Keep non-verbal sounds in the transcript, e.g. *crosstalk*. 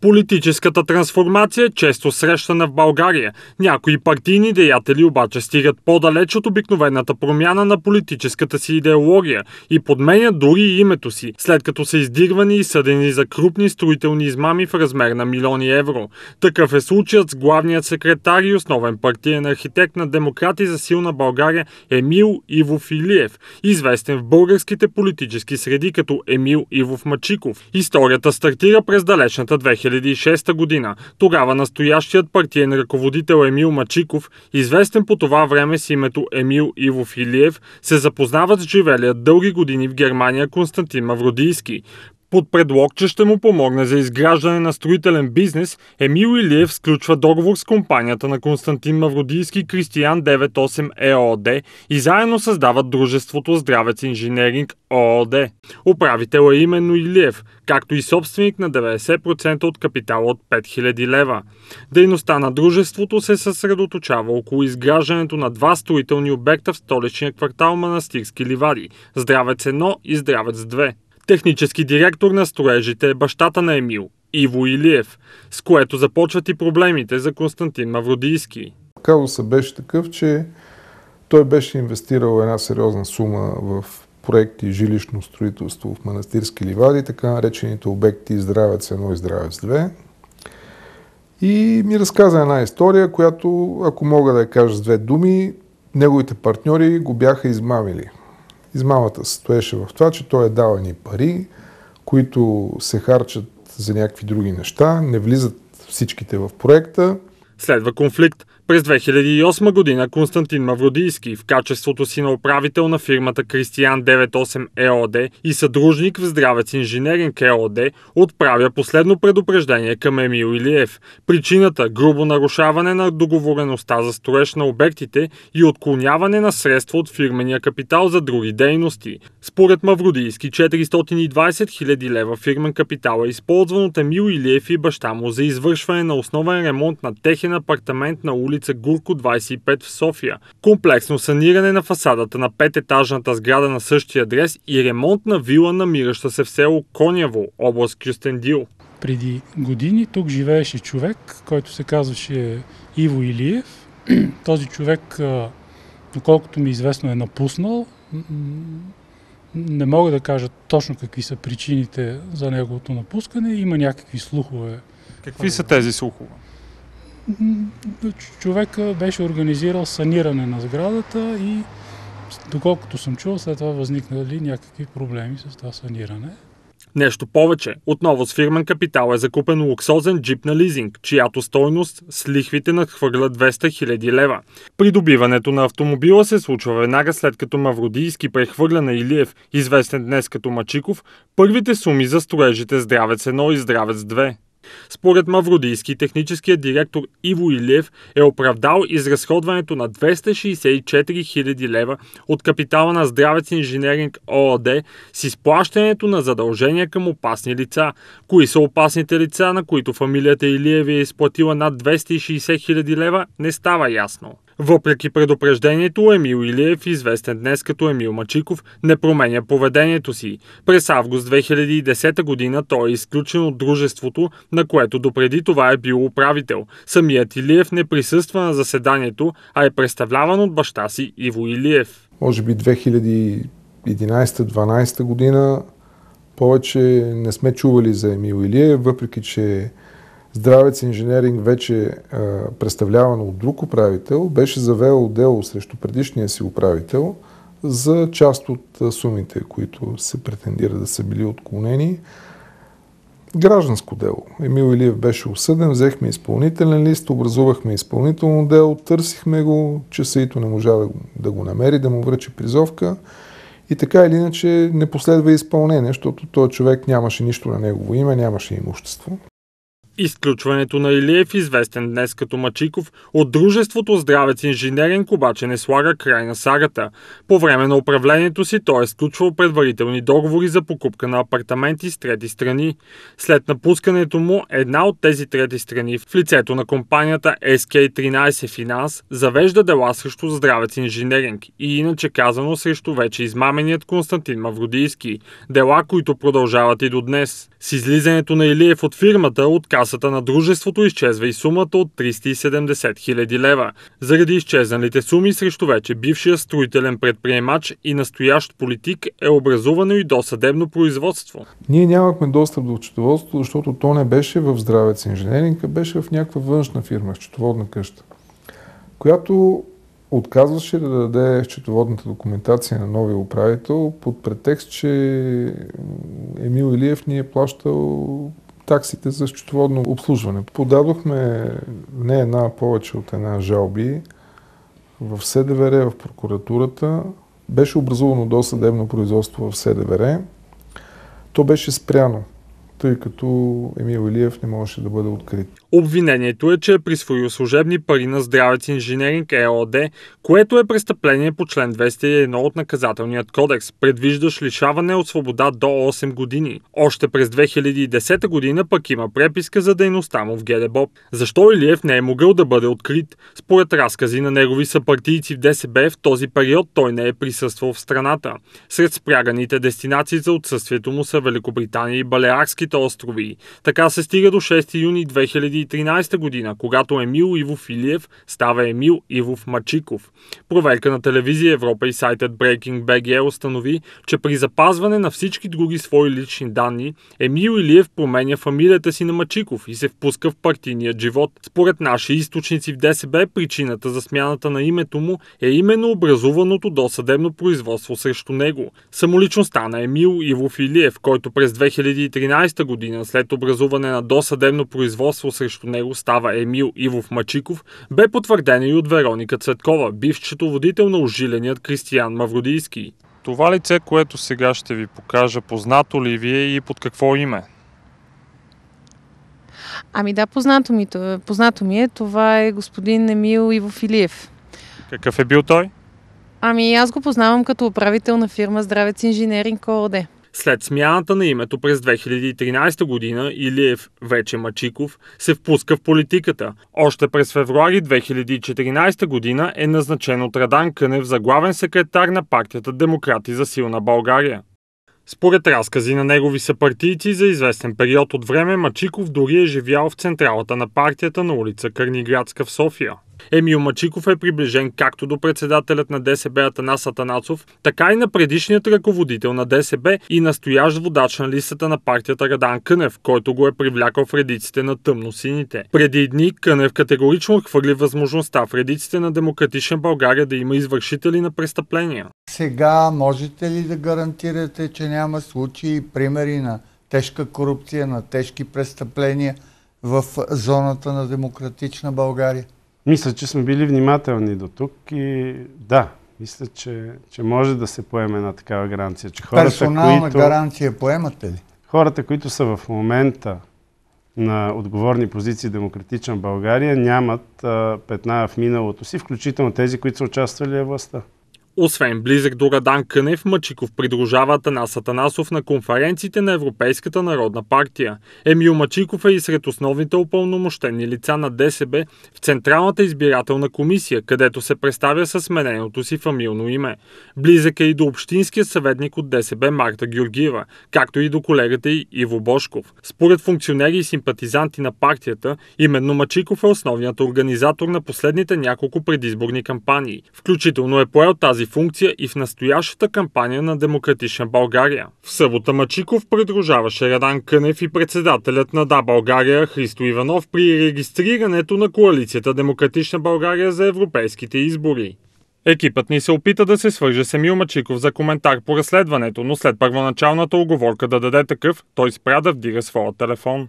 Политическата трансформация е често срещана в България. Някои партийни деятели обаче стигат по-далеч от обикновената промяна на политическата си идеология и подменят дори името си, след като са издирвани и съдени за крупни строителни измами в размер на милиони евро. Такъв е случаят с главният секретар и основен партиен архитект на Демократи за силна България Емил Ивов Илиев, известен в българските политически среди като Емил Ивов Мачиков. Историята стартира през далечната 2000 2006 година. Тогава настоящият партиен ръководител Емил Мачиков, известен по това време с името Емил Ивов Илиев, се запознават с живелият дълги години в Германия Константин Мавродийски. Под предлог, че ще му помогне за изграждане на строителен бизнес, Емил Илиев сключва договор с компанията на Константин Мавродийски Кристиян 98 ЕОД и заедно създават дружеството Здравец Инженеринг ООД. Управител е именно Илиев, както и собственик на 90% от капитала от 5000 лева. Дейността на дружеството се съсредоточава около изграждането на два строителни обекта в столичния квартал Манастирски ливади – Здравец 1 и Здравец 2. Технически директор на строежите е бащата на Емил, Иво Илиев, с което започват и проблемите за Константин Мавродийски. Казусът беше такъв, че той беше инвестирал една сериозна сума в проекти жилищно строителство в манастирски ливади, така наречените обекти Здравец 1 и Здравец 2. И ми разказа една история, която, ако мога да я кажа с две думи, неговите партньори го бяха измамили. Измамата се стоеше в това, че той е дал ни пари, които се харчат за някакви други неща, не влизат всичките в проекта. Следва конфликт през 2008 година Константин Мавродийски в качеството си на управител на фирмата Кристиян 98 ЕОД и съдружник в Здравец Инженеринг ЕОД отправя последно предупреждение към Емил Илиев. Причината – грубо нарушаване на договореността за строеж на обектите и отклоняване на средства от фирмения капитал за други дейности. Според Мавродийски 420 000 лева фирмен капитал е използван от Емил Илиев и баща му за извършване на основен ремонт на техен апартамент на улица улица Гурко 25 в София. Комплексно саниране на фасадата на пететажната сграда на същия адрес и ремонт на вила, намираща се в село Коняво, област Кюстендил. Преди години тук живееше човек, който се казваше Иво Илиев. *clears throat* Този човек, доколкото ми е известно, е напуснал. Не мога да кажа точно какви са причините за неговото напускане. Има някакви слухове. Какви са тези слухове? Човека беше организирал саниране на сградата и доколкото съм чул, след това възникнали някакви проблеми с това саниране. Нещо повече. Отново с фирмен капитал е закупен луксозен джип на лизинг, чиято стойност с лихвите надхвърля 200 000 лева. Придобиването на автомобила се случва веднага след като Мавродийски прехвърля на Илиев, известен днес като Мачиков, първите суми за строежите Здравец 1 и Здравец 2. Според Мавродийски, техническият директор Иво Илиев е оправдал изразходването на 264 000 лева от капитала на Здравец Инженеринг ООД с изплащането на задължения към опасни лица. Кои са опасните лица, на които фамилията Илиев е изплатила над 260 000 лева, не става ясно. Въпреки предупреждението, Емил Илиев, известен днес като Емил Мачиков, не променя поведението си. През август 2010 година той е изключен от дружеството, на което допреди това е бил управител. Самият Илиев не присъства на заседанието, а е представляван от баща си Иво Илиев. Може би 2011-2012 година повече не сме чували за Емил Илиев, въпреки че Здравец инженеринг, вече представлявано от друг управител, беше завел дело срещу предишния си управител за част от сумите, които се претендира да са били отклонени. Гражданско дело. Емил Илиев беше осъден, взехме изпълнителен лист, образувахме изпълнително дело, търсихме го, часаито не можа да, да го намери, да му връчи призовка. И така или иначе не последва изпълнение, защото този човек нямаше нищо на негово име, нямаше имущество. Изключването на Илиев, известен днес като Мачиков, от дружеството Здравец Инженеринг обаче не слага край на сагата. По време на управлението си той е сключвал предварителни договори за покупка на апартаменти с трети страни. След напускането му, една от тези трети страни в лицето на компанията SK13 Finance завежда дела срещу Здравец Инженеринг и иначе казано срещу вече измаменият Константин Мавродийски. Дела, които продължават и до днес. С излизането на Илиев от фирмата, от касата на дружеството изчезва и сумата от 370 000 лева. Заради изчезналите суми срещу вече бившия строителен предприемач и настоящ политик е образувано и досъдебно производство. Ние нямахме достъп до счетоводството, защото то не беше в здравец инженеринг, беше в някаква външна фирма, счетоводна къща, която отказваше да даде счетоводната документация на новия управител под претекст, че Емил Илиев ни е плащал таксите за счетоводно обслужване. Подадохме не една, повече от една жалби в СДВР, в прокуратурата. Беше образувано досъдебно производство в СДВР. То беше спряно тъй като Емил Илиев не можеше да бъде открит. Обвинението е, че е присвоил служебни пари на Здравец инженеринг ЕОД, което е престъпление по член 201 от наказателният кодекс, предвиждащ лишаване от свобода до 8 години. Още през 2010 година пък има преписка за дейността му в ГДБОП. Защо Илиев не е могъл да бъде открит? Според разкази на негови съпартийци в ДСБ в този период той не е присъствал в страната. Сред спряганите дестинации за отсъствието му са Великобритания и Балеарски Канарските острови. Така се стига до 6 юни 2013 година, когато Емил Ивов Илиев става Емил Ивов Мачиков. Проверка на телевизия Европа и сайтът Breaking BG установи, че при запазване на всички други свои лични данни, Емил Илиев променя фамилията си на Мачиков и се впуска в партийният живот. Според наши източници в ДСБ, причината за смяната на името му е именно образуваното досъдебно производство срещу него. Самоличността на Емил Ивов Илиев, който през 2013 година, след образуване на досъдебно производство срещу него, става Емил Ивов Мачиков, бе потвърдена и от Вероника Цветкова, бивш четоводител на ожиленият Кристиян Мавродийски. Това лице, което сега ще ви покажа, познато ли ви е и под какво име? Ами да, познато ми, познато ми е. Това е господин Емил Ивов Илиев. Какъв е бил той? Ами аз го познавам като управител на фирма Здравец Инженеринг ООД. След смяната на името през 2013 година Илиев, вече Мачиков, се впуска в политиката. Още през февруари 2014 година е назначен от Радан Кънев за главен секретар на партията Демократи за силна България. Според разкази на негови съпартийци за известен период от време, Мачиков дори е живял в централата на партията на улица Кърниградска в София. Емил Мачиков е приближен както до председателят на ДСБ Атанас Атанацов, така и на предишният ръководител на ДСБ и настоящ водач на листата на партията Радан Кънев, който го е привлякал в редиците на тъмно-сините. Преди дни Кънев категорично отхвърли възможността в редиците на Демократична България да има извършители на престъпления. Сега можете ли да гарантирате, че няма случаи и примери на тежка корупция, на тежки престъпления в зоната на Демократична България? Мисля, че сме били внимателни до тук и да, мисля, че, че може да се поеме една такава гаранция. Че хората, Персонална които, гаранция поемате ли? Хората, които са в момента на отговорни позиции Демократична България, нямат а, петна в миналото си, включително тези, които са участвали в властта. Освен близък до Радан Кънев, Мачиков придружава Атанас Атанасов на конференциите на Европейската народна партия. Емил Мачиков е и сред основните упълномощени лица на ДСБ в Централната избирателна комисия, където се представя със смененото си фамилно име. Близък е и до общинския съветник от ДСБ Марта Георгиева, както и до колегата й Иво Бошков. Според функционери и симпатизанти на партията, именно Мачиков е основният организатор на последните няколко предизборни кампании. Включително е поел тази функция и в настоящата кампания на Демократична България. В събота Мачиков придружаваше Радан Кънев и председателят на Да България Христо Иванов при регистрирането на коалицията Демократична България за европейските избори. Екипът ни се опита да се свърже с Емил Мачиков за коментар по разследването, но след първоначалната оговорка да даде такъв, той спря да вдига своя телефон.